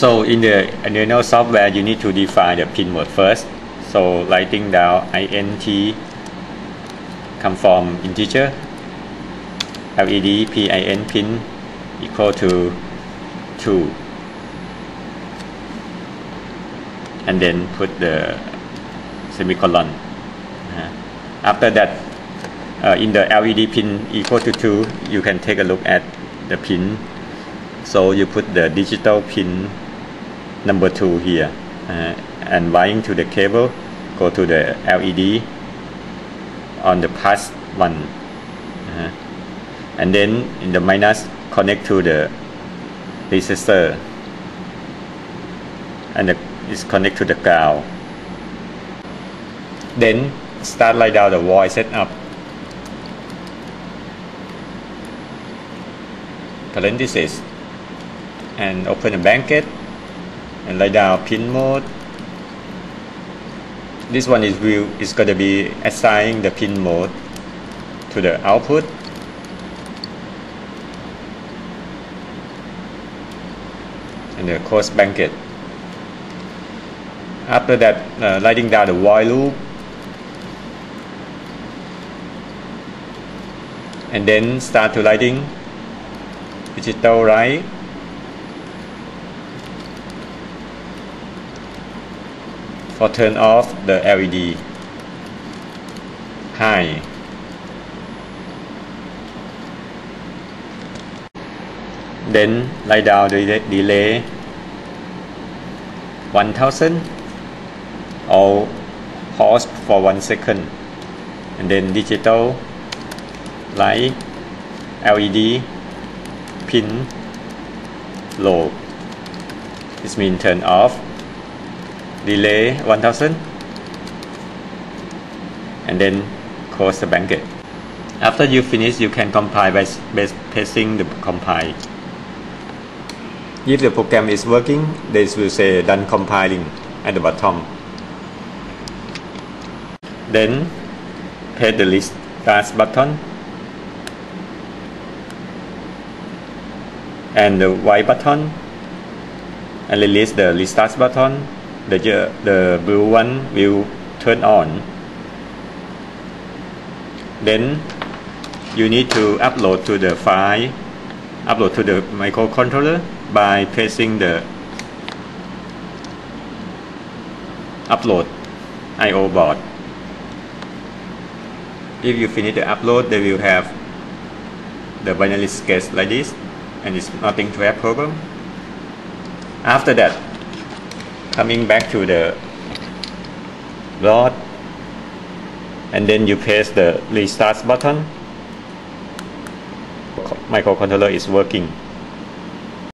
So in the Arduino software, you need to define the pin mode first. So writing down int come from integer LED pin pin equal to 2 and then put the semicolon. Uh, after that uh, in the LED pin equal to 2 you can take a look at the pin. So you put the digital pin number 2 here uh, and wiring to the cable go to the LED on the past one uh, and then in the minus connect to the resistor and the, it's connect to the ground then start write down the wall void setup parenthesis and open the bracket and write down pin mode. This one is will is going to be assigning the pin mode to the output. And the close bracket after that uh, writing down the while loop. And then start to lighting digital write for turn off the LED high then write down the delay. 1000 or pause for one second. And then digital light LED pin low this means turn off delay 1000 and then close the bracket after you finish you can compile by, by pressing the compile. If the program is working this will say done compiling at the bottom. Then press the list start button. And the Y button. And release the list restart button the, the blue one will turn on then you need to upload to the file upload to the microcontroller by pressing the upload IO board. If you finish the upload they will have the binary sketch like this and it's nothing to have problem. After that coming back to the rod and then you press the restart button. Microcontroller is working